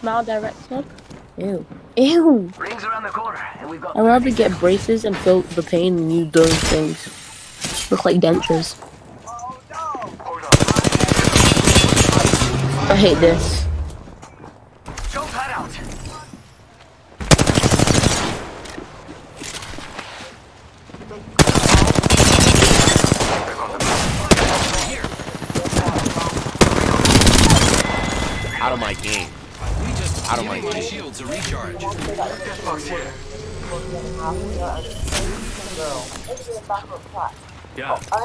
smile direct look. Ew. Ew. Rings around the corner, and we've got. I'd rather get braces and feel the pain than you doing things. Look like dentures. I hate this. Jump pad out. Out of my game. Just Out of my shields a recharge. Death box here. Yeah.